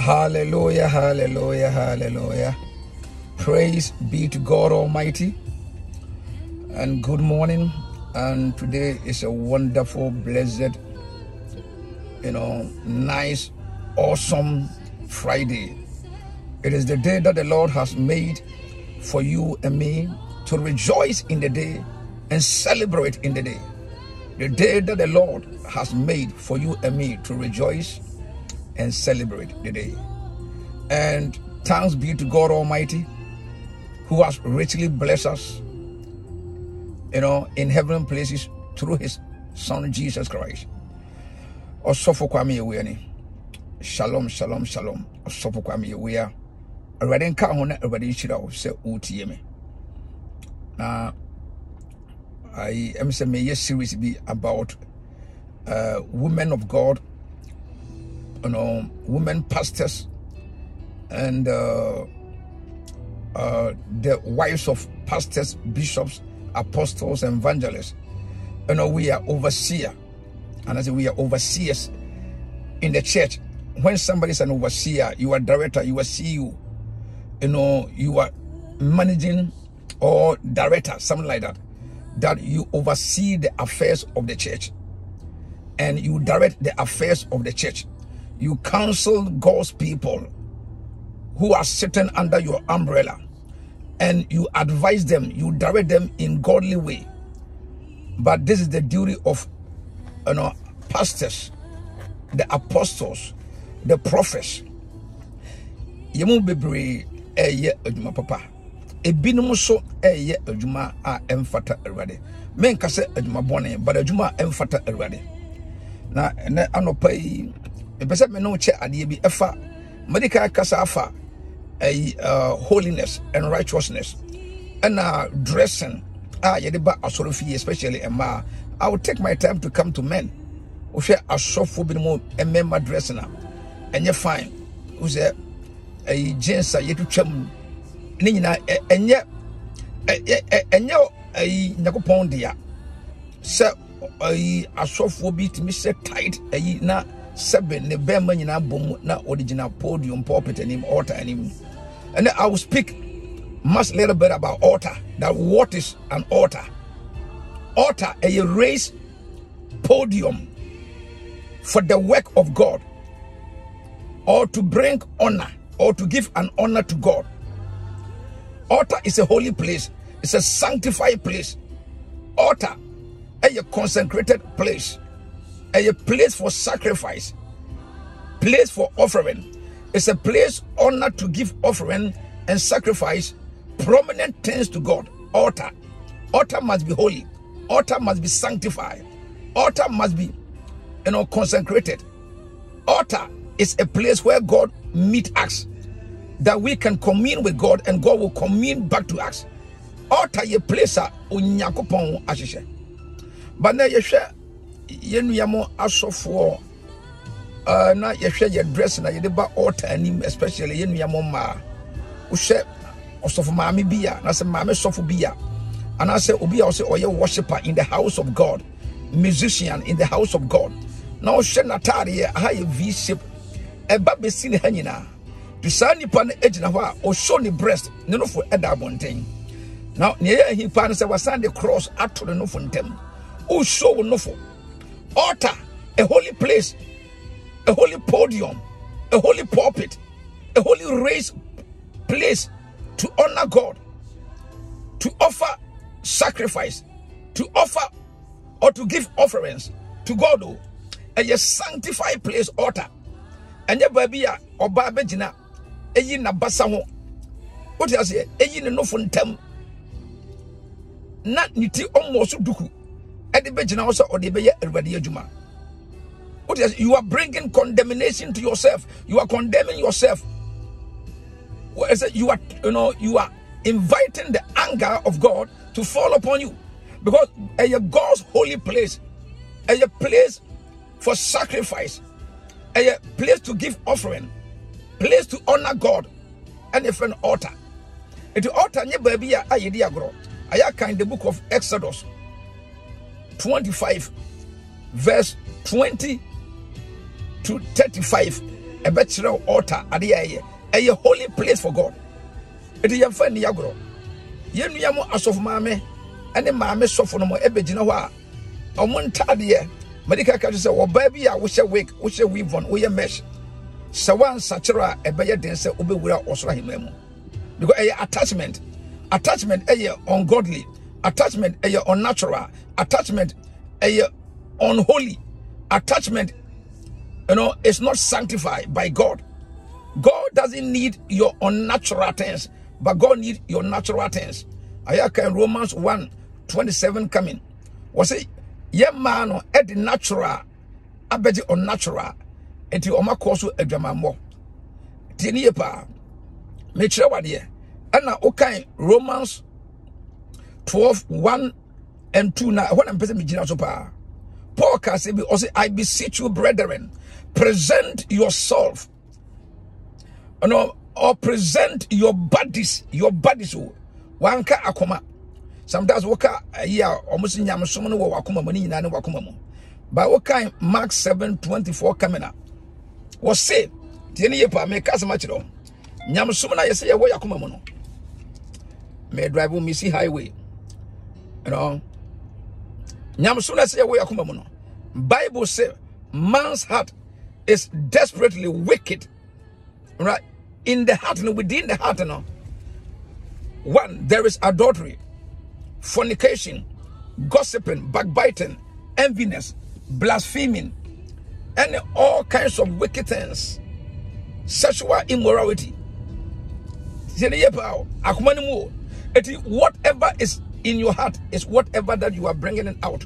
Hallelujah, hallelujah, hallelujah. Praise be to God Almighty. And good morning. And today is a wonderful, blessed, you know, nice, awesome Friday. It is the day that the Lord has made for you and me to rejoice in the day and celebrate in the day. The day that the Lord has made for you and me to rejoice and celebrate the day. And thanks be to God Almighty who has richly blessed us, you know, in heavenly places through his son Jesus Christ. Osofo kwame yewe. Shalom, shalom, shalom. Osofo kwame ya. Awurade nka ho na awurade nhyira wo me. I am say may series be about uh, women of God, you know, women pastors, and uh, uh, the wives of pastors, bishops, apostles, and evangelists. You know, we are overseer, and I say we are overseers in the church. When somebody is an overseer, you are director, you are CEO, you know, you are managing or director, something like that. That you oversee the affairs of the church and you direct the affairs of the church. You counsel God's people who are sitting under your umbrella and you advise them, you direct them in godly way. But this is the duty of you know pastors, the apostles, the prophets. Eh, adwuma papa. Ebinom so ɛyɛ eh, adwuma a ɛmfata Awurade. Adwuma bɔne, but adwuma a ɛmfata Awurade. Na ɛnɛ anɔpa yi, ɛpɛ sɛ me ne wo kyɛ adeɛ bi ɛfa mede ka kasa afa ɛyi uh, holiness and righteousness. Ɛna dressing a yɛde ba asɔre especially mmaa i will take my time to come to men. Wohwɛ asɔfo bi mu mmarima dressing a ɛnyɛ fine. Wosɛ ɛyi jeans a yɛtwitwa mu ne nyinaa ɛnyɛ ɛnyɛ ɛyi nyakopɔn dea. Sɛ ɛyi asɔfoɔ bi tumi hyɛ tight ɛyi na sɛbe ne bɛrima nyinaa bɔ mu na ɔde podium pulpit anim altar anim and I will speak much little bit about altar. That what is an altar? Altar, a raised podium for the work of God, or to bring honor, or to give an honor to God. Altar is a holy place. It's a sanctified place. Altar, a consecrated place, a place for sacrifice, place for offering it's a place honored to give offering and sacrifice prominent things to God. Altar. Altar must be holy. Altar must be sanctified. Altar must be, you know, consecrated. Altar is a place where God meet us, that we can commune with God and God will commune back to us. Altar place a ahyehyɛ. But na yɛhwɛ yɛn nua asɔfoɔ uh, na yɛhwɛ yɛ dress na yɛde ba altar anim especially yɛn nua mo mmaa wohwɛ ɔsɔfo maame bi a na sɛ maame sɔfo bi a anaasɛ obi a ɔsɛ ɔyɛ worshipper in the house of God musician in the house of God. Na ɔhwɛ n'ataadeɛ aha yɛ v shape ɛba bɛsi ne ha nyinaa to saa nipa no gyina hɔ a ɔsɔ ne breast ne nofo ɛda abɔnten na nea ɛyɛ ahi paa no sɛ wasan de cross ato ne nofo ntam ɔsɔ wo nofo altar a holy place a holy podium, a holy pulpit, a holy raised place to honor God, to offer sacrifice, to offer or to give offerings to God. Oh, a sanctified place altar. And your baby or babajina, a yin na basaho. What I say, a yin no funtem. Not niti almost duku. You are bringing condemnation to yourself. You are condemning yourself. You are, you know, you are inviting the anger of God to fall upon you. Because eh, a God's holy place, eh, a place for sacrifice, eh, a place to give offering, place to honor God, and a friend altar. It altar baby ayedi. Aya in the book of Exodus 25 verse 20 to 35 ɛbɛkyerɛ altar adeɛ a holy place for god. Ɛti yɛmfa nni agorɔ yɛnnua mu asɔfo maame ɛne maame sɔfo no mo ɛbɛgyina hɔ a ɔmo ntaadeɛ kaka kyerɛ sɛ wɔbaa bi a wohyɛ wig wohyɛ weavon woyɛ mesh sɛ woansakyerɛ a ɛbɛyɛ den sɛ wobɛwura ɔsoro ahema mu. Because ɛyɛ attachment. Attachment ɛyɛ ungodly attachment ɛyɛ unnatural. Attachment ɛyɛ unholy. Attachment you know it's not sanctified by god. God doesn't need your unnatural things but god need your natural things. Ayaka in romans 1 27 coming. Was it yɛ mmaa no ɛde natural abɛgye unnatural nti ɔma kɔɔ so adwamammɔ tie ne yie paa mekyerɛ wadeɛ romans 12 1 and 2 na ɛhɔ na mpɛ sɛ megyina so paa. Paul ka sɛ bi ɔsɛ i beseech you brethren present yourself. You know, or present your bodies your bodies o wanka akoma. Sometimes woka ayi a ɔmo si nyamesom no wɔ wakoma mu ne nyinaa ne wakoma mu. Mark 7 24 coming up wɔse tie ne yie paa meka asɛm akyerɛ wo. Nyamesom no a yɛsɛ mu no me drive me see highway you know nyamesom no a yɛsɛ yɛwɔ yɛakoma mu no bible say man's heart is desperately wicked. Right? In the heart no within the heart no. One there is adultery fornication gossiping backbiting enviness blaspheming and all kinds of wicked things. Sexual immorality. Whatever is in your heart is whatever that you are bringing out.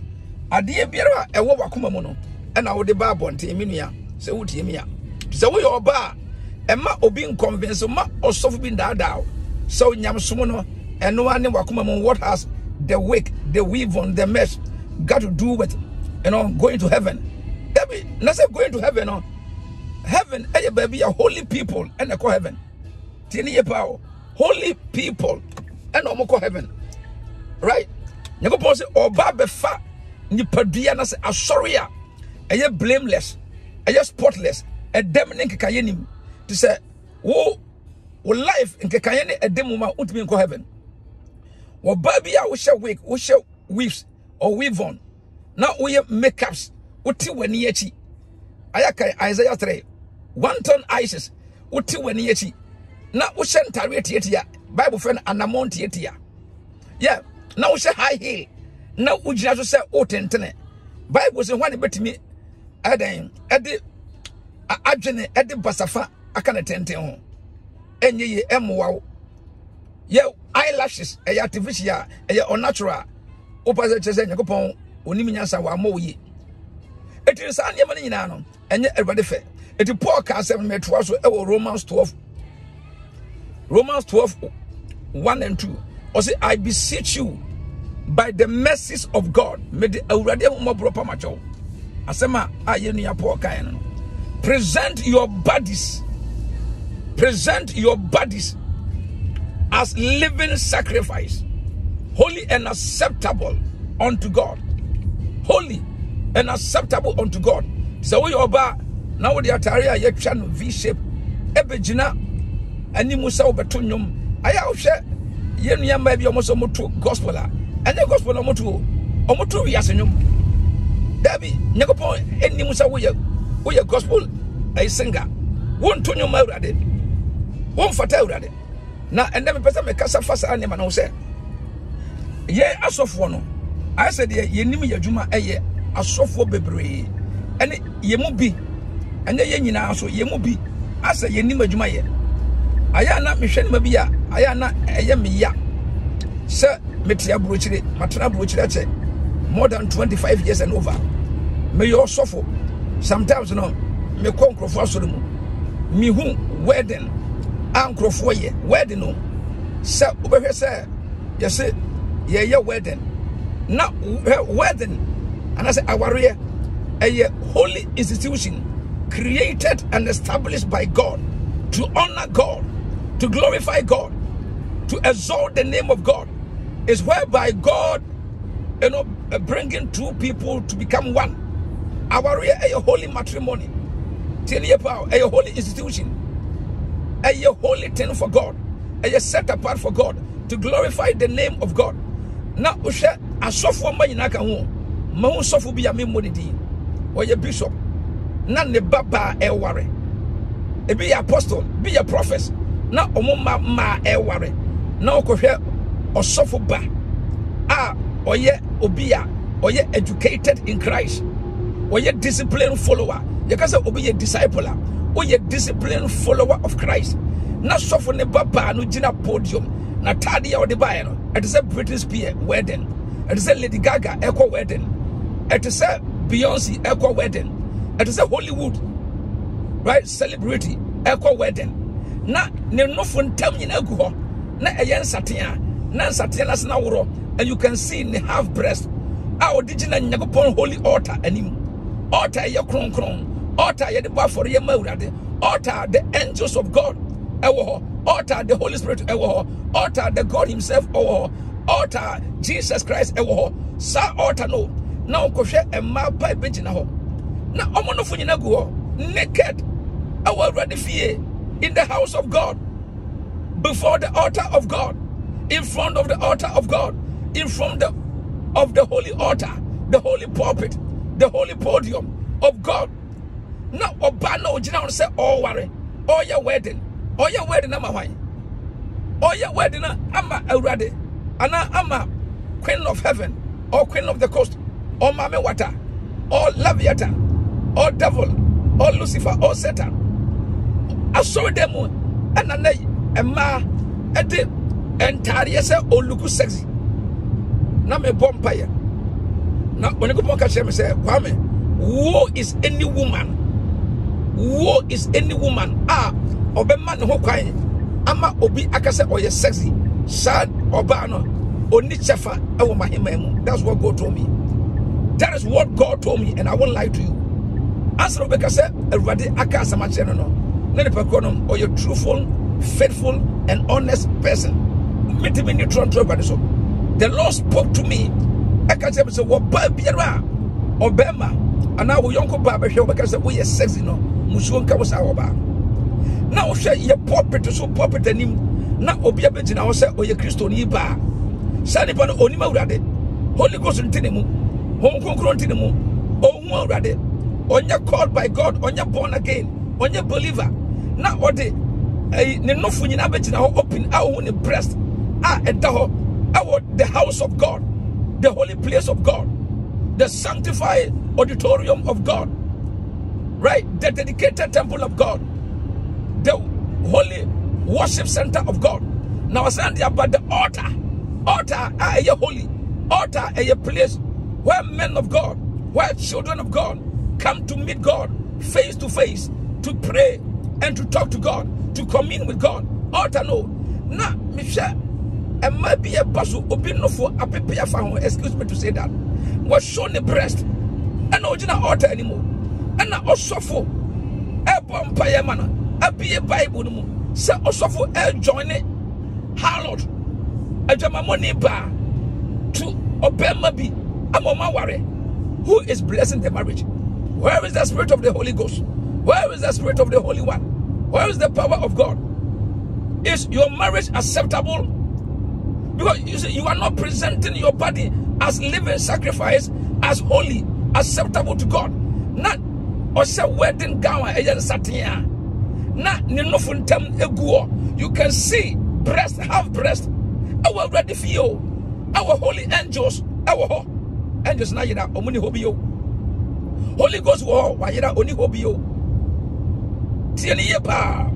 Adeɛ biara a ɛwɔ wakoma mu no ɛna wode ba abɔnten me nua sɛ wotie me a. Sɛ woyɛ ɔba a ɛma obi nconvince ma ɔsɔfo bi ndaadaa sɛ onyamsom no ɛno ne wakoma mu what has the wick the weave on the mesh got to do with you know going to heaven? Dabi na sɛ going to heaven no heaven ɛyɛ baabi a holy people ɛna ɛkɔ heaven. Tie ne yɛ o. Holy people ɛna ɔmo kɔ heaven right? Nyankopɔn sɛ ɔba bɛfa nipadua na sɛ asɔre a ɛyɛ blameless ɛyɛ spotless ɛdɛm ne nkekayɛ nim. Te sɛ wo wo life nkekayɛ ne ɛdɛm mu ma wotumi nkɔ heaven. Wɔbaa bi a wohyɛ wig wohyɛ weaves or weave on na woyɛ makeups wote w'ani akyi. Ayɛ kan isaiah 3 wanton isis wote w'ani akyi. Na wohyɛ ntareɛ tiatia bible fɛ no anammɔn tiatia. Yɛ na wohyɛ high heel. Na wogyina so sɛ wotentene. Bible sɛ hɔ ne bɛtumi ɛdɛn ɛde adwene ɛde basafa aka ne tenten ho. Ɛnyɛ yie ɛmmoa wo. Yɛ eyelashes ɛyɛ artificial ɛyɛ unnatural. Wopɛ sɛ kyerɛ sɛ nyankopɔn onim nyansa wammɔ wo yie. Ɛti saa nneɛma no nyinaa no ɛnyɛ awurade fɛ. Ɛti paul ka asɛm no mɛtoa so ɛwɔ romans 12 romans 12 1 and 2 ɔsɛ i beseech you by the mercies of god. Mede awurade ahomɔborɔ pamakyɛw asɛm a a yɛnnua paul kaeɛ no no. Present your bodies. Present your bodies as living sacrifice holy and acceptable unto god. Holy and acceptable unto god. Sɛ woyɛ ɔbaa na wode atare a yɛtwa no v shape ɛbɛgyina anim sɛ wobɛto yɛn nnuamaa bi ɔmo sɛ ɔmoto gospel a. Ɛnyɛ gospel na ɔmoto o ɔmoto wiase nnwom daabi nyankopɔn anim sɛ woyɛ woyɛ gospel ɛyɛ singer. Wonto nnwom awurade. Womfata awurade. Na ɛnɛ mepɛ sɛ mekasa fa saa nneɛma no ho sɛ yɛn asɔfoɔ no ayɛ sɛ deɛ yɛnim yɛ adwuma ɛyɛ asɔfoɔ bebree. Ɛne yɛn mu bi. Ɛnyɛ yɛn nyinaa so yɛn mu bi. Asɛ yɛnim adwuma yɛ ayɛ ana mehwɛ nneɛma bi a ayɛ ana ɛyɛ me ya. Sɛ mete aburokyire matena aburokyire more than 25 years and over. Meyɛ ɔsɔfo. Sometimes no mekɔ nkurɔfoɔ asɔre mu. Mehu wedding. A nkurɔfoɔ wedding no. Sɛ wobɛhwɛ sɛ yɛse yɛyɛ wedding. Na wedding anaasɛ awareɛ ɛyɛ holy institution created and established by God to honor God, to glorify God, to exalt the name of God, is whereby God, you know, uh, bringing two people to become one. Eh, Our a holy matrimony. paa ɛyɛ eh, holy institution. Eh, a holy thing for god. Ɛyɛ set apart for god to glorify the name of god. Now, wohwɛ asɔfoɔ mma nyinaa ka ho. Ma ho bi a memmɔ ne din. Bishop. Na ne ba baa ɛware ebi yɛ apostle bi yɛ prophet na ɔmo mma mmaa ɛware na ɔkɔhwɛ ɔsɔfo ba a ɔyɛ obi a ɔyɛ educated in christ ɔyɛ disciplined follower. Yɛka sɛ obi yɛ disciple a woyɛ disciplined follower of christ. Na sɔfo ne ba baa no gyina podium na taade a ɔde baeɛ no ɛte sɛ britney spears wedding ɛte sɛ lady gaga ɛkɔ wedding ɛte sɛ beyonce ɛkɔ wedding ɛte sɛ hollywood right celebrity ɛkɔ wedding na ne nofo ntam nyinaa gu hɔ. Na ɛyɛ nsatea. Na nsatea no no aworɔ and you can see ne half breast. A ɔde gyina nyankopɔn holy altar anim. Altar ɛyɛ kronkron. Altar yɛde bɔ afɔre yɛ ma awurade. Altar the angels of god ɛwɔ altar the holy spirit ɛwɔ altar the god himself ɛwɔ hɔ. Altar jesus christ ɛwɔ hɔ. Saa altar no na ɔkɔhwɛ mmaa pa bɛgyina hɔ. Na ɔmo nofo nyinaa gu hɔ. Naked. Ɛwɔ awurade fie in the house of god before the altar of god in front of the altar of god in front the, of the holy altar the holy pulpit the holy podium of god. Na ɔbaa na say, hɔ sɛ ɔware your wedding. Oh, your wedding I'm a ama hwan oh, your wedding I'm ama awurade ana ama queen of heaven or queen of the coast or mame wata or leviathan or devil or lucifer or satan asɔre dɛ mu ɛna na mmaa ɛde ntaadeɛ sɛ oluku sexy na mebɔ mpaeɛ na onyankopɔn ka kyerɛ me sɛ kwame woe is any woman. Woe is any woman. A ɔbɛma ne ho kwan ama obi aka sɛ ɔyɛ sexy. Saa ɔbaa no ɔni kyɛfa ɛwɔ mahema mu that's what god told me. That is what god told me and i won't lie to you. Asɛ wobɛka sɛ awurade aka asɛm akyerɛ no no na nipa korɔ no truthful faithful and honest person. Metumi ni trɔntrɔ awurade so. The lord spoke to me. Ɛka kyerɛ me sɛ wɔbaa biara a ɔbɛrima anaa wo yɔnko baa bɛhwɛ wobɛka sɛ woyɛ sexy no. Musuo nka wo saa wɔbaa na wohwɛ yɛ pɔpet so pɔpet anim na obia bɛgyina hɔ sɛ ɔyɛ kristoni baa saa nipa no ɔnim awurade holy ghost nti ne mu honhom kronkron nti ne mu ɔhu awurade ɔnyɛ called by god ɔnyɛ born again ɔnyɛ believer na ɔde ɛyi ne nofo nyinaa bɛgyina hɔ open a ɔhu ne breast a ɛda hɔ ɛwɔ the house of god the holy place of god the sanctified auditorium of god right the dedicated temple of god the holy worship center of god. Now stand about the altar altar a ɛyɛ holy altar ɛyɛ place where men of god where children of god come to meet god face to face to pray and to talk to god to commune with god. Altar no na mehwɛ ɛma bi ɛba so obi nofo apepe afa ho. Excuse me to say that. Wɔhyɛ ne breast. Ɛna ogyina altar anim ɛna ɔsɔfo ɛbɔ mpaeɛ ma no abie bible no mu sɛ ɔsɔfo ɛjoine harlot adwamammɔne baa to ɔbɛrima bi. Ama ɔma aware who is blessing the marriage? Where is the spirit of the holy ghost where is the spirit of the holy one? Where is the power of god? Is your marriage acceptable? Because you see, you are not presenting your body as living sacrifice as holy acceptable to god. Not ɔhyɛ wedding gown a ntam you can see breast half breast. Ɛwɔ ready for you, our holy angels hɔ angels ɔmo ni hɔ holy ghost wɔ hɔ wayera oni hɔ bi o tie ne yie paa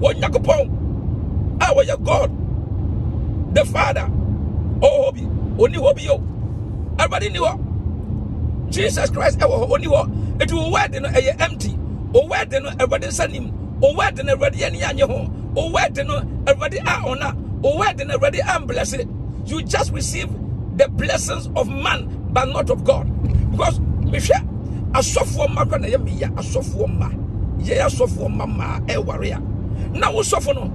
wɔ nyakopɔn a wɔyɛ god? The father. Oh, Ɔwɔ hɔ bi oni hɔ bi o oh. everybody hɔ jesus christ ɛwɔ hɔ oni hɔ eti o word no eh, ɛyɛ empty. O word no everybody nsa nim o word no everybody yɛ ni anye ho o word no everybody a ɔna o word no everybody am blessed. You just receive the blessings of man but not of god. Because kora na ɛyɛ meya asɔfoɔ mma yɛ asɔfoɔ mma mmaa ɛware a na wo sɔfo no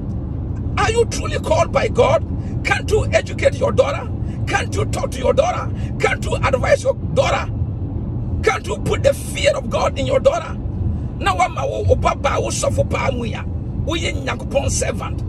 are you truly called by god? Can't you educate your daughter? Can't you talk to your daughter? Can't you advise your daughter? Can't you put the fear of god in your daughter? Na wama wo wo babaa wo sɔfo paa mu ya woyɛ nyankopɔn servant.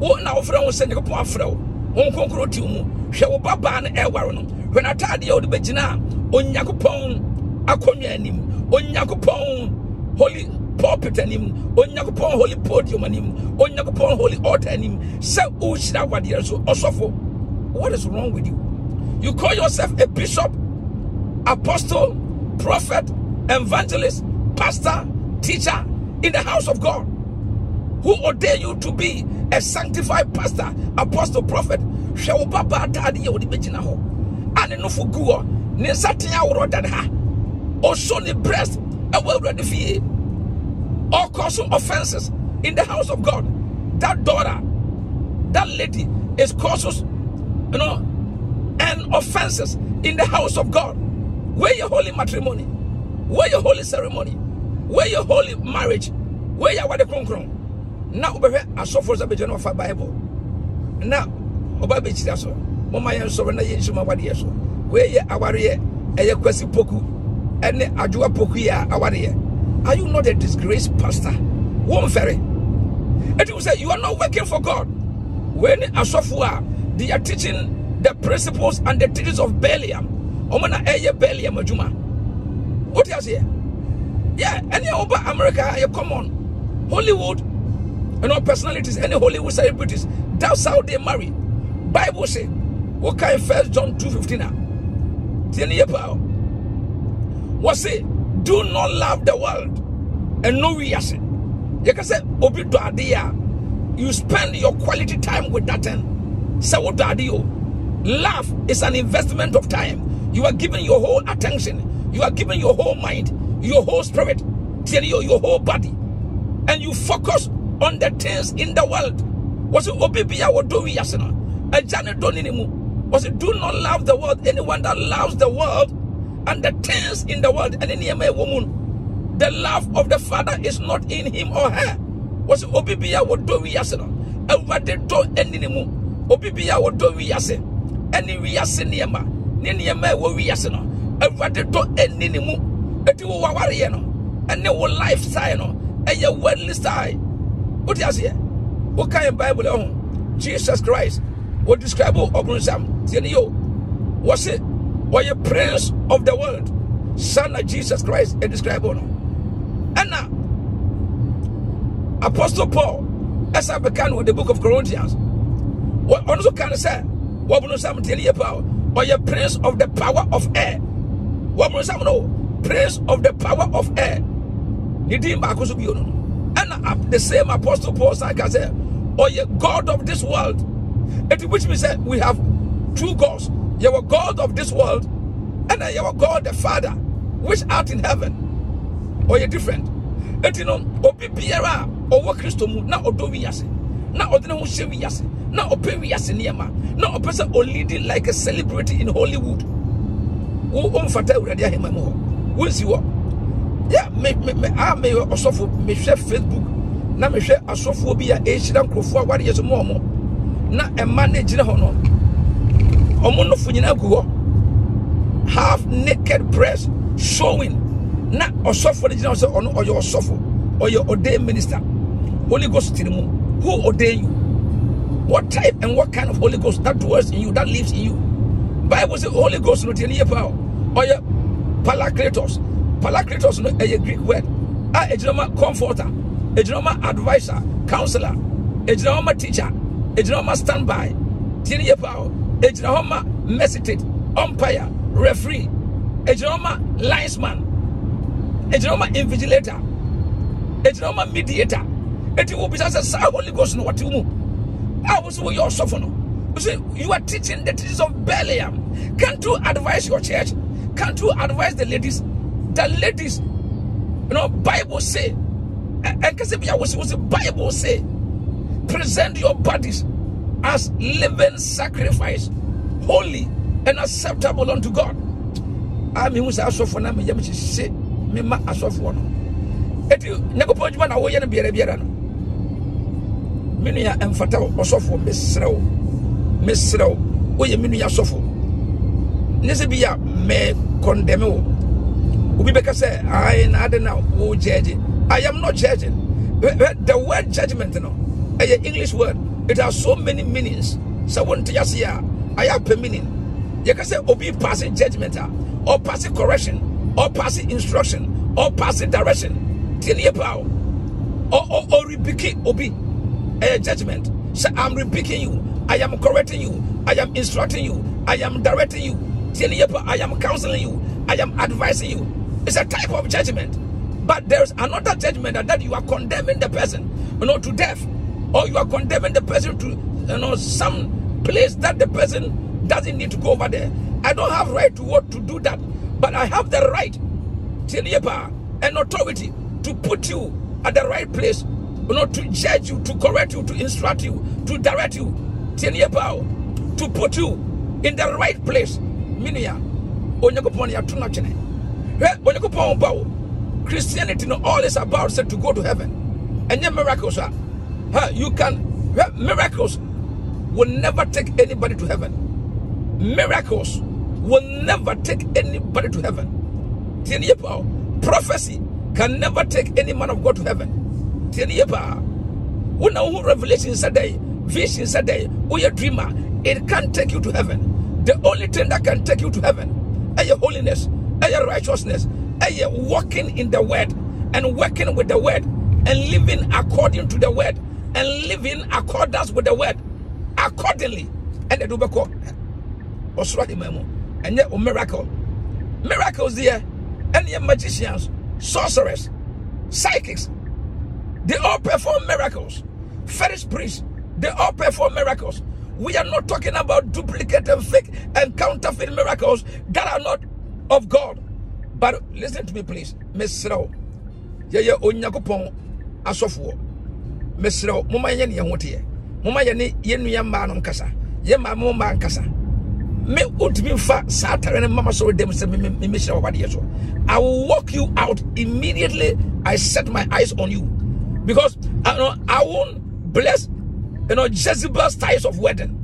Wo na wofrɛ wo sɛ nyankopɔn afrɛ wo. Wo nkonkoro ti wo mu. Hwɛ wo babaa no ɛware no. Hwɛ n'ataadeɛ wode bɛgyina a onyankopɔn akonnwa anim. Onyankopɔn holy pulpit anim. Onyankopɔn holy podium anim. Onyankopɔn holy altar anim. Sɛ wohyira awadeɛ so ɔsɔfo what is wrong with you? You call yourself a bishop apostle prophet evangelist pastor teacher in the house of god. Who ordained you to be a sanctified pastor apostle prophet? Hwɛ wo babaa ataadeɛ a wode bɛgyina hɔ. A ne nofo gu hɔ. Ne nsaten aworɔ da ne ha. Ɔsɔ ne breast ɛwɔ awurade fie all causing offenses in the house of God. That daughter, that lady is causing, you know, and offenses in the house of God. Where your holy matrimony, where your holy ceremony, where your holy marriage, where your what the kron Now, over I saw for the of Bible. Now, Oba Bichi so. Mama yan so na yin shuma wadi so. Where ye aware ye kwesi poku ene adwoa poku ya aware are you not a disgraced pastor? One very. And you say you are not working for God. When Asofua, they are teaching the principles and the teachings of Beliam. Omana eye eh, Beliam Majuma. What you say? Yeah, any over America, you come on. Hollywood, and all personalities, any Hollywood celebrities, that's how they marry. Bible say, what kind first John 2:15 now? Ten year power. What say? Do not love the world and no reason. You can say, Obi do. You spend your quality time with that thing. Say what adio. Love is an investment of time. You are giving your whole attention. You are giving your whole mind, your whole spirit, your, your whole body. And you focus on the things in the world. Was it Obi Bia or do yasana? And Janet Doninimu. Was it do not love the world? Anyone that loves the world and the things in the world. And in a woman the love of the father is not in him or her. Was obibia wo do wiase no awade do enini mu. Obibia wo do wiase eni wiase niema ne niema wo wiase no awade do enini mu. Eti wo waware no. Ene wo lifestyle no. Eye worldly style. What you say what kind of bible on? Jesus christ. What describe ogunsam tieni yo What's it or a prince of the world son of jesus christ a describe no? And now apostle paul as i began with the book of corinthians what also can say what no some tell you about or a prince of the power of air? What no some no prince of the power of air. The dim back also be and the same apostle paul said or a god of this world? It which means that we have two gods you are God of this world, and then you are God the Father, which art in heaven. Or you're different. You know, Obi Biara, or what Christo na Odo Viase, na Odina Hushe Viase, na Ope Viase Niema, na or leading like a celebrity in Hollywood. Who on Fata already him more? Who see what? Yeah, me me me may also for me share Facebook. Na me share asofo bi a ehyiran krofo a wade yeso mo mo. Na e manage na hono. Ɔmo gu hɔ half naked breast showing. Na ɔsɔfo no gyina hɔ sɛ ɔno ɔyɛ ɔsɔfo ordained minister. Holy ghost tiri mu. Who ordain you? What type and what kind of holy ghost that dwells in you that lives in you? Bible say holy ghost no tie ne yɛ pa ɔyɛ palakletos palakletos no ɛyɛ greek word. A ɛgyina ma comforter ɛgyina ma advisor counselor ma teacher ma standby. Yɛ pa egyina hɔ ma umpire referee egyina hɔ ma linesman egyina hɔ invigilator egyina mediator. Eti wo bisa sɛ saa holy ghost no wɔte mu. A wo so wɔyɛ ɔsɔfo you say you are teaching the teachings of Belial can't you advise your church? Can't you advise the ladies? The ladies you know Bible say ɛnkɛsɛ bi a wo say wo say Bible say present your bodies as living sacrifice, holy and acceptable unto God. I mean, was also for me, Yamichi say, me ma aso for no. Eti, never point one away and be a beer. Many are emphatic also for Miss Srow. Miss Srow, we a mini asofo. Nisibia me condemn. Ubi beka say, I I don't know, oh, judge. I am not judging. The word judgment, you know, a English word, it has so many meanings. So when I have a meaning. You can say obi passing judgment ah. or passing correction or passing instruction or passing direction. Tell power or or, or rebuking obi a judgment. So I'm rebuking you. I am correcting you. I am instructing you. I am directing you. Tell I am counseling you. I am advising you. It's a type of judgment. But there's another judgment that you are condemning the person, you know, to death, or you are condemning the person to, you know, some place that the person doesn't need to go over there. I don't have right to what to do that, but I have the right, and authority to put you at the right place, you know, to judge you, to correct you, to instruct you, to direct you, to put you in the right place. Minia, onyakopon ya tunachene. Onyakopon bawo. Christianity no all is about said to go to heaven. And your miracles are you can miracles will never take anybody to heaven. Miracles will never take anybody to heaven. Prophecy can never take any man of God to heaven. When a revelation said vision said we a dreamer, it can't take you to heaven. The only thing that can take you to heaven is your holiness, is your righteousness, is your walking in the word and working with the word and living according to the word and living accordance with the word accordingly. And the Dubako Australia memo and yet oh, miracle. Miracles there, and your magicians, sorcerers, psychics, they all perform miracles. Fetish priests, they all perform miracles. We are not talking about duplicate and fake and counterfeit miracles that are not of God. But listen to me, please. Mesrao. Yeah, yeah, Onyakopon asofo. Mesrao. Muma yɛ ne yɛn ho teɛ. Muma yɛ ne yɛn nua mmaa no nkasa. Yɛ maa mo mmaa nkasa. Me utimi nfa saa atare ne mama sɛ me me me hyira wabadeɛ so. I will walk you out immediately. I set my eyes on you because I know I won't bless you know Jezebel's ties of wedding.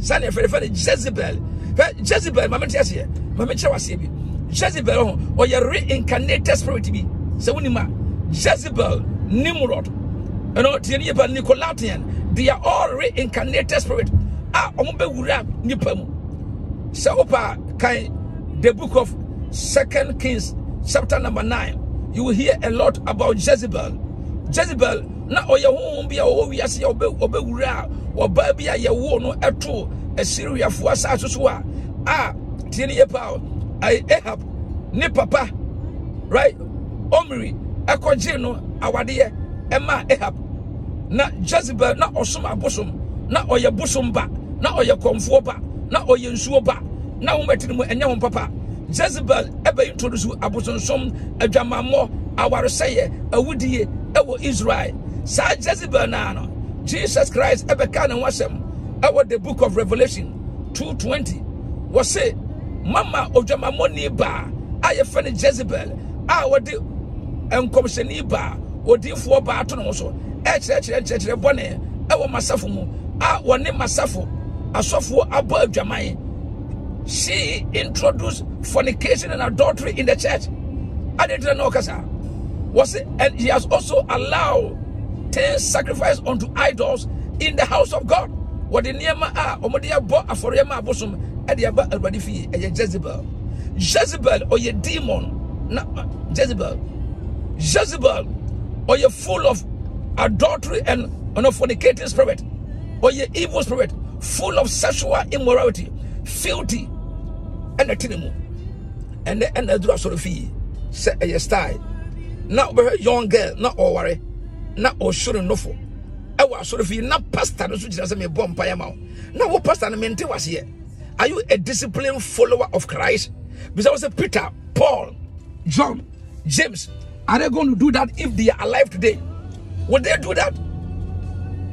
Sani efere fere Jezebel. Jezebel, mama ti aseɛ. Mama kyerɛ waseɛ bi. Jezebel or your reincarnated spirit be. So when Jezebel, Nimrod, you know, Tianiba, Nicolatian, they are all reincarnated spirit. Ah, Ombe Wura Nipamu. So opa kind the book of Second Kings, chapter number nine. You will hear a lot about Jezebel. Jezebel, na oya hum bia o wi ase obe obe wura oba bia ye wo no eto Assyria fo asase so a ah tiani yepa I Ahab ne papa right Omri ɛkɔgye no awadeɛ ɛma Ahab. Na Jezebel na ɔsom abosom. Na ɔyɛ bosom ba. Na ɔyɛ kɔmfoɔ ba. Na ɔyɛ nsuo ba. Na wɔn ɛtene mu ɛnyɛ wɔn papa Jezebel ɛbɛ introduce abosonsom adwamammɔ awaresɛyɛ awudie ɛwɔ Israel. Saa Jezebel naa no Jesus Christ ɛbɛka ne ho asɛm ɛwɔ the book of Revelation 220 wɔse mama odwamammɔni baa a yɛfɛ no jezebel a wɔde nkɔmhyɛni baa odiifoɔ to masafo mu. A masafo adwaman. She introduced fornication and adultery in the church. Adekyerɛ na ɔkasa. Wɔse and he has also allowed ten sacrifice unto idols in the house of god. Wɔde nneɛma a wɔde abɔ afɔreɛ ma abosom ɛde aba awurade fie. Ɛyɛ jezebel. Jezebel ɔyɛ demon. Na uh, jezebel. Jezebel ɔyɛ full of adultery and you know, fornicating spirit ɔyɛ evil spirit full of sexual immorality filthy ɛna tene mu ɛnɛ ɛna aduru asɔre fie sɛ ɛyɛ style na ɔbɛhwɛ young girl na ɔware na ɔhyoro nnofo ɛwɔ asɔre fie na pastor no nso gyina sɛ mebɔ mpaeɛ ma Now, what pastor no mente here? are you a disciplined follower of Christ? Because I was a Peter, Paul, John, James. Are they going to do that if they are alive today? Would they do that?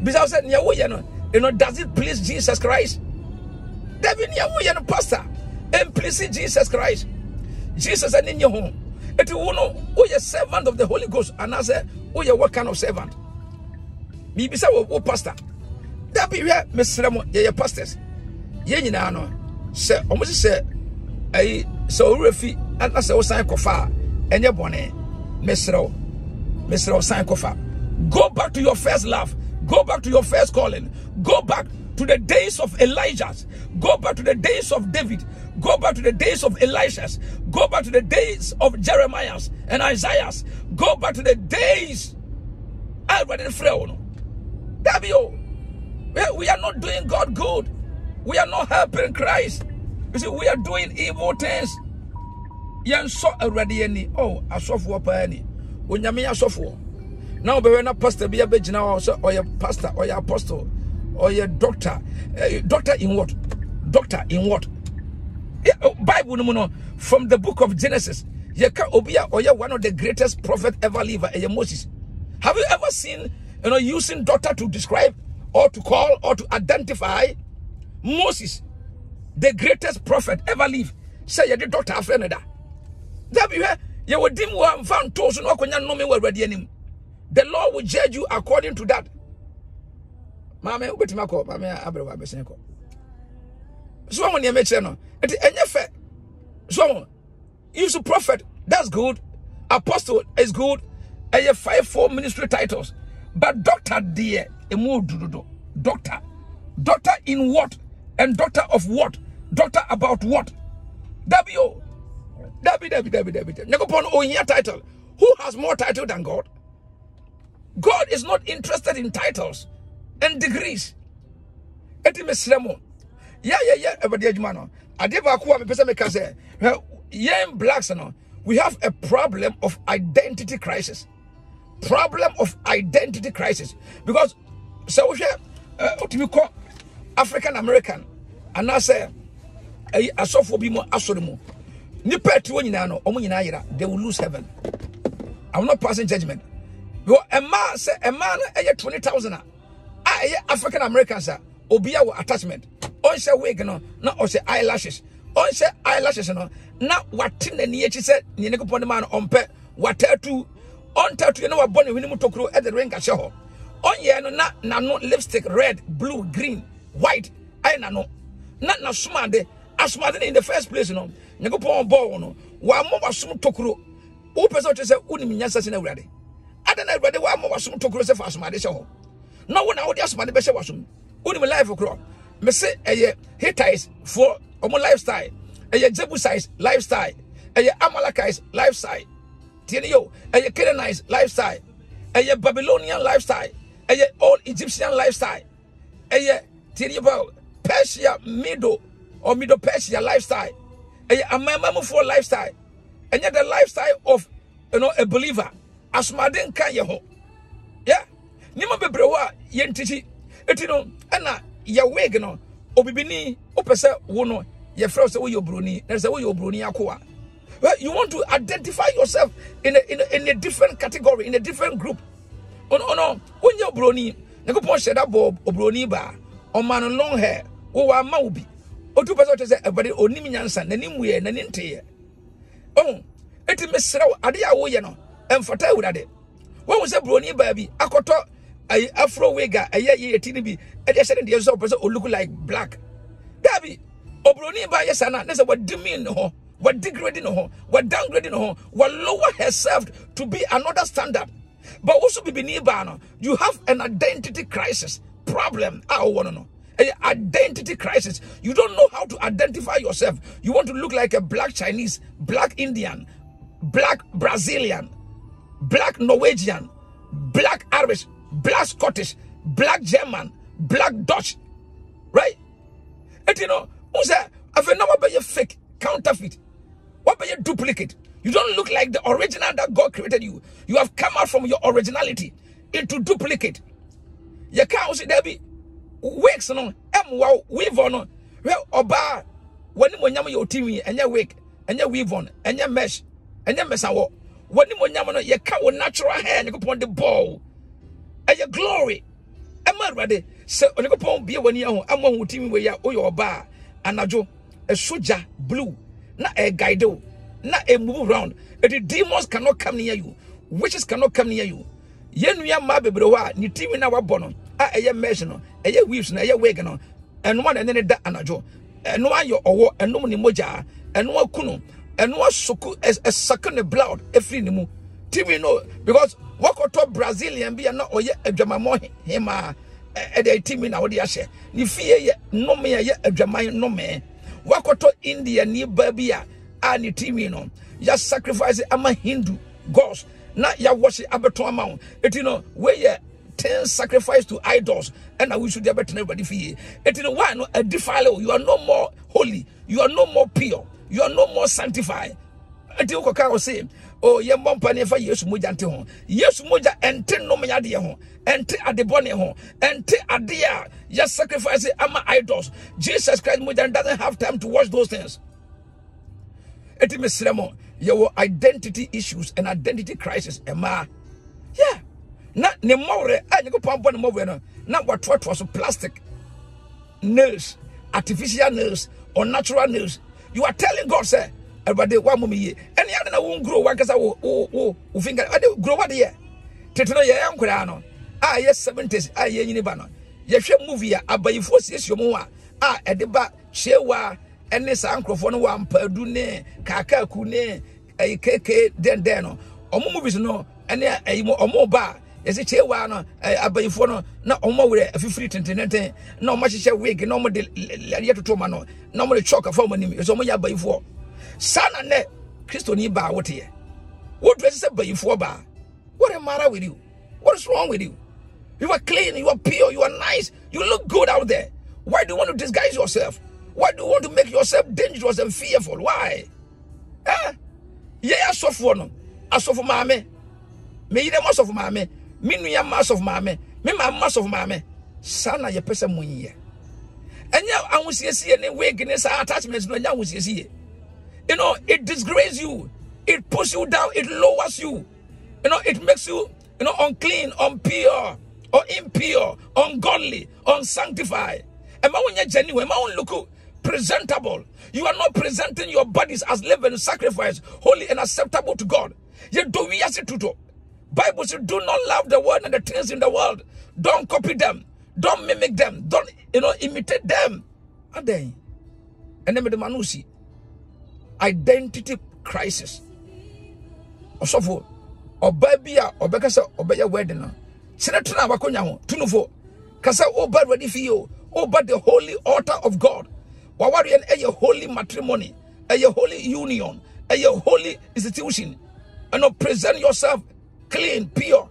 Because I said, you know, does it please Jesus Christ? David, you know, pastor, and please Jesus Christ. Jesus and in your home. If you know, who a servant of the Holy Ghost, and I said, who you what kind of servant? Maybe say, oh, pastor. That be here, Mr. Yeah, pastors. yɛn nyinaa no sɛ ɔmo sɛ ɛyi sɛ owurɛ fi na sɛ wosan kɔfa ɛnyɛ bɔne mesrɛw Mr. Osankofa. Go back to your first love. Go back to your first calling. Go back to the days of Elijah's. Go back to the days of David. Go back to the days of Elisha's. Go back to the days of Jeremiah's and Isaiah's. Go back to the days. Ah, it oh Dabio. We are not doing God good. We are not helping Christ. You see, we are doing evil things. Yan so already any. Oh, asofo pa any. Onyame asofo. Now be na pastor be abegina o so or pastor or apostle or doctor. Uh, doctor in what? Doctor in what? Yeah, Bible no no from the book of Genesis. Yeka obia or one of the greatest prophet ever live, uh, Moses. Have you ever seen you know using doctor to describe or to call or to identify Moses, the greatest prophet ever live? Say you the doctor after that. That be where you would dim one found toes and okonya no me already anim. The Lord will judge you according to that. Mama, ubetima ko, mama abrewa besen ko. So when you make no, it enye fe. So use a prophet, that's good. Apostle is good. You five four ministry titles. But doctor dear, a more do doctor. Doctor in what? And doctor of what? Doctor about what? W. Dabi, Dabi, Dabi, Dabi. Nyakopon Ohiya title. Who has more title than God? God is not interested in titles and degrees. Eti meslemo. Yeah, yeah, yeah. Everybody, adwuma no. Ade ba ko me pese me ka yeah, blacks no. We have a problem of identity crisis. Problem of identity crisis because so we uh, otimi ko African American and I say asofo bi mo asori mo nipa atuo nyinaa no ɔmo nyinaa yera. They will lose heaven. I'm not passing judgment. Yo ɛma sɛ ɛma no ɛyɛ twenty thousand a a ɛyɛ african americans a obiara wɔ attachment. Ɔnhyɛ wig no na ɔhyɛ eyelashes. Ɔnhyɛ eyelashes no na wate n'ani akyi sɛ nea ne kopɔ ne ma no ɔmpɛ. Watatu. Ɔntatu yɛ na wabɔ ne hwene mu tokuro ɛde ring ahyɛ hɔ. Ɔnyɛ no na n'ano lipstick red blue green white ayɛ n'ano. Na n'asomade asomade no in the first place no nyankopɔn bɔɔ wo no wɔamɔ wasom tokuro. Wopɛ sɛ wokyɛ sɛ wonim nyansa se no awurade. Ada na awurade wɔamɔ wasom tokuro sɛ fa asomade hyɛ hɔ? Na wo na wode asomade bɛhyɛ wasom? Wonim life korɔ mese ɛyɛ hittites foɔ ɔmo lifestyle. Ɛyɛ jebusites lifestyle. Ɛyɛ amalekites lifestyle. Tie ne yo ɛyɛ canaanites lifestyle. Ɛyɛ babylonian lifestyle. Ɛyɛ old egyptian lifestyle. Ɛyɛ tie ne yo persia middle or middle persia lifestyle ɛyɛ amamamufoɔ lifestyle. Ɛnyɛ the lifestyle of you know, a believer. Asomade nka yɛ ho. Yeah. Nneɛma bebree hɔ a yɛntikyi. Eti no yɛ no obibini wopɛ sɛ wo no yɛfrɛ sɛ woyɛ oburoni. Na sɛ woyɛ well, you want to identify yourself in a, in a, in a different category in a different group. Ɔno ɔno wonyɛ oburoni. Nyankopɔn hyɛ da bɔ oburoni baa. Ɔma no long hair. Wowɔ ama otu pɛ sɛ ɔkyɛ sɛ ɛbɛde onim nyansa n'anim wuyɛ n'ani nteeɛ ɔho oh, eti mesrɛ wo adeɛ a woyɛ no ɛmfata awurade wɔn sɛ buroni baa bi akɔtɔ ayi afro wig a ɛyɛ yɛ ti ni bi ɛde ɛhyɛ ne deɛ sɛ ɔpɛ sɛ olook oh, like black. Daabi oburoni baa yɛ saa na ne sɛ wɔdi mi ne ho wɔdi grade ne ho wɔdowngrade ne ho herself to be another standard. But also bibini baa no you have an identity crisis problem ɔwɔ no no. a identity crisis. You don't know how to identify yourself. You want to look like a black Chinese, black Indian, black Brazilian, black Norwegian, black Irish, black Scottish, black German, black Dutch, right? And you know, who's that? I've never been a fake counterfeit. What be a duplicate? You don't look like the original that God created you. You have come out from your originality into duplicate. You can't see there wigs no ɛmmoa weave no. Hwɛ ɔbaa wɔne monyam yɛ ɔtimi ɛnyɛ wig ɛnyɛ weave on ɛnyɛ mesh ɛnyɛ mmesawɔ wɔne monyam no yɛka wo natural hair nyankopɔn de bɔɔ ɛyɛ glory. Ɛma awurade sɛ onyankopɔn bie w'ani aho ama ho timi wei a woyɛ ɔbaa anadwo ɛsogya blue na ɛguide wo na ɛmove round ɛti demons cannot come near you. Witches cannot come near you. Yɛn nua mmaa bebree hɔ a ne timi na wabɔ no a ɛyɛ mesh no ɛyɛ weaves no ɛyɛ wig no. Ɛnoa na ɛne ne da anadwo. Ɛnoa yɛ ɔwɔ ɛnom ne mogya ɛnoa ku no ɛnoa soko ɛsake ne blood efiri ne mu. Timi no because wɔkɔtɔ brazilian bi a na ɔyɛ adwamammɔ hema. A ɛde timi na wɔde ahyɛ ne fie yɛ nnome a ɛyɛ adwaman nnome wɔkɔtɔ india ni ba bi a a ne timi no. Yɛ sacrifice ama hindu gods. Na yɛawɔhye abɛtɔn ama wo. Ɛti no weyɛ ten sacrifice to idols ɛna we should abɛtena awurade fie ɛti no why a defile. you are no more holy you are no more pure you are no more sanctified. Ɛti wokɔka wo se o yɛmmɔ mpa ne ɛfa yesu mogya nte ho yesu mogya ɛnte nnome adeɛ ho ɛnte adebɔne ho ɛnte adeɛ a yɛ sacrifice ama idols jesus christ mogya doesn't have time to watch those things. Ɛti mesrɛ mo yɛwɔ identity issues and identity crisis ɛmaa yeah na ne mmɔwerɛ a nyankopɔn bɔ ne mmɔwerɛ no na watoatoa so plastic nails artificial nails or natural nails. You are telling god sɛ awurade woammɔ me yie ɛne ade na wonguro wankasa wo finger. Ade guro wade yɛ tete no yɛyɛ nkoraa no a ɛyɛ 70s a yɛnyini ba no. Yɛhwɛ movie a abayifoɔ siesie mu a a ɛde ba kyeewa ɛne saa nkurɔfoɔ no wɔ ampaadu ne kaakaaku ne ɛyi keke dɛndɛn no. Ɔmo movies no ɛne ɛyi mo ɔmo ba yɛsɛ kyeewa no ɛɛ abayifoɔ no na ɔmo werɛ afifiri tententen na ɔmo ahyehyɛ wig na ɔmo de yadeɛ toto ma no na ɔmo de chalk afa ɔmo anim. Yɛsɛ ɔmo yɛ abayifoɔ. Saa na nɛ kristoni baa woteɛ wodurɛ sɛ bayifoɔ baa. What the matter with you? What is wrong with you? You are clean you are pure you are nice you look good out there. Why do you want to disguise yourself? Why do you want to make yourself dangerous and fearful? Why? Eh yɛ asɔfoɔ no asɔfo maame. Me yere mo asɔfo maame me nua ma asɔfo maame. Me ma asɔfo maame. Saa na yɛpɛ sɛ monyɛ ɛnyɛ ahosiesie ne wig ne saa attachment no you know it disgraces you. It puts you down. It lowers you. You know it makes you you know unclean unpure or impure ungodly unsanctified. Ɛma wo nyɛ genuine ɛma presentable. You are not presenting your bodies as living sacrifice holy and acceptable to god. Yɛ do we wiase tuto bible says do not love the world and the things in the world. Don't copy them. Don't mimic them. Don't you know imitate them. Adɛn ɛnɛ mede ma no si identity crisis. Ɔsɔfo ɔbaa bi a ɔbɛka sɛ ɔbɛyɛ wedding no kyerɛtena a wakɔnya ho tunufo ka sɛ woba awurade fie o woba the holy altar of god. Wawareɛ no ɛyɛ holy matrimony ɛyɛ holy union ɛyɛ holy institution. And ɛno present yourself clean pure.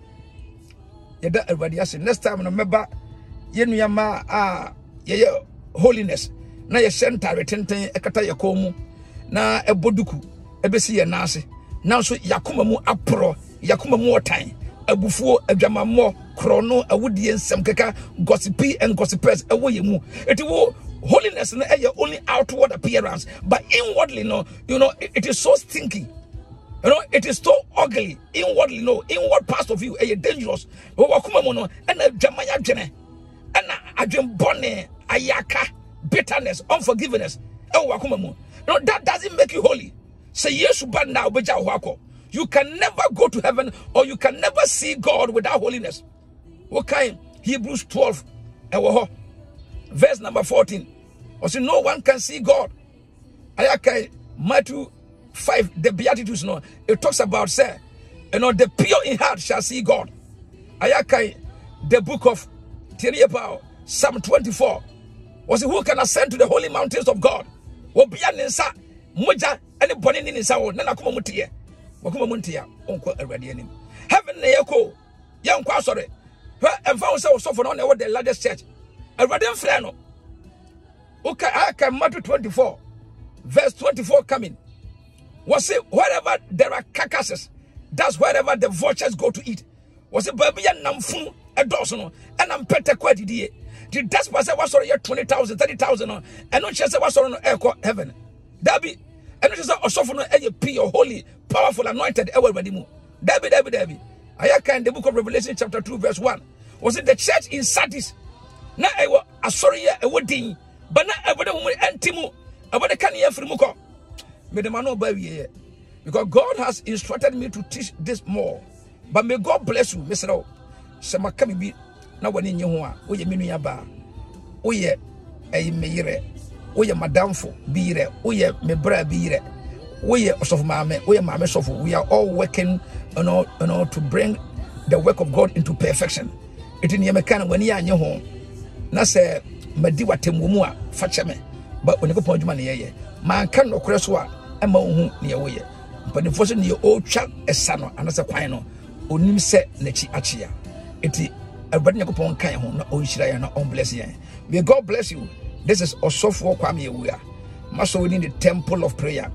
Yɛda awurade ase. Next time no mɛba yɛnnuama a yɛyɛ holiness. Na yɛhyɛ ntare tenten ɛkata yɛ kɔn mu na ɛbɔ duku ɛbɛsi yɛn nan ase. Nanso yakoma mu aporɔ yakoma mu ɔtan. Abufuo adwamammɔ korɔno awudie nsɛm keka gossipy and gossipers ɛwɔ yɛn mu. Eti wo holiness no ɛyɛ only outward appearance but inwardly no you know it is so stinky you know it is so ugly. Inwardly no. Inward part of you eh, ɛyɛ dangerous. Wɔ wakoma mu no ɛna adwaman adwene ɛna adwenbɔne ayaka bitterness unforgiveness mu. No that doesn't make you holy. Say obɛgya wo hɔ you can never go to heaven or you can never see god without holiness. Wɔkae hebrews 12 ɛwɔ verse number 14 ɔsɛ no one can see god. Ayakae matthew 5 the beatitudes no. It talks about say you know the pure in heart shall see god. Ayakai, the book of Tiriepao, Psalm 24 was it who can ascend to the holy mountains of god? Wɔbea ne nsa mogya ne bɔne ne ne nsa wɔ na nakoma mu teɛ wakoma mu nteɛ ɔnkɔ awurade anim heaven na hwɛ ɛmfa wo sɛ wosɔfo no ɔna ɛwɔ the largest church. Awurade mfrɛ no woka aka matthew 24 verse 24 coming was it wherever there are carcasses that's wherever the vultures go to eat. Was it baabi yɛ namfunu ɛdɔɔso no? Ɛna mpɛtɛ kɔ adidie the despa sɛ wasɔre yɛ 20000 30000 and no ɛno nkyerɛ sɛ wasɔre no? Ɛkɔ heaven. Dabi ɛno kyerɛ sɛ ɔsɔfo no ɛyɛ oh, eh, pure holy powerful anointed awurade mu dabi dabi dabi ayɛ kan the book of revelation chapter 2 verse 1 was it the church in sardis? Na ɛwɔ asɔre yɛ ɛwɔ din but na ɛwɔ de mu ɛnti mu ɛwɔ de ka ne yɛ firi mu kɔ mede ma no ɔba awieɛ because god has instructed me to teach this more. But may god bless you mesrɛ wo. Sɛ maka biribi na wɔne nye ho a woyɛ me nua baa. Woyɛ ɛyi me yerɛ. Woyɛ madamfo bi yerɛ. Woyɛ me bra bi yerɛ. Woyɛ ɔsɔfo maame maame sɔfo. We are all working you know, you know, to bring the work of God into perfection. It in Yamaka when you are your home. Na sɛ madi watemmu mu a fa kyɛ me. Ba onyankopɔn adwuma ne yɛyɛ. Manka nokorɛ so mpanimfoɔ so no kwan no ho na na may god bless you. This is ɔsɔfoɔ kwame awura masɔ within the temple of prayer.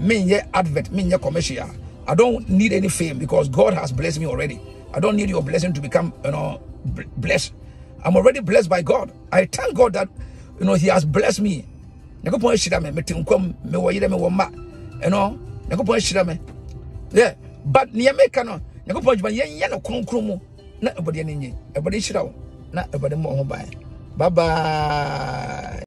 Menyɛ advert menyɛ commercial. I don't need any fame because god has blessed me already. I don't need your blessing to become you know blessed. I'm already blessed by god. I thank god that you know he has blessed me. Me. Mma ɛno nyankopɔn ahyira me. Yeah but nea meka no nyankopɔn adwuma yɛnyɛ no kronkron mu na awurade ani nye awurade hyira wo na awurade mmɔ ho ban. Bye bye